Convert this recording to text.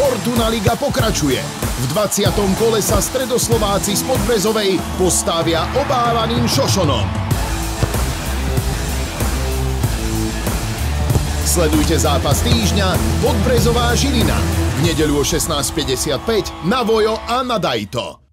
Fortuna Liga pokračuje. V 20. kole sa stredoslováci z Podbrezovej postavia obávaným Šošonom. Sledujte zápas týždňa Podbrezová Žilina. V nedeľu o 16.55 na Vojo a na Dajto.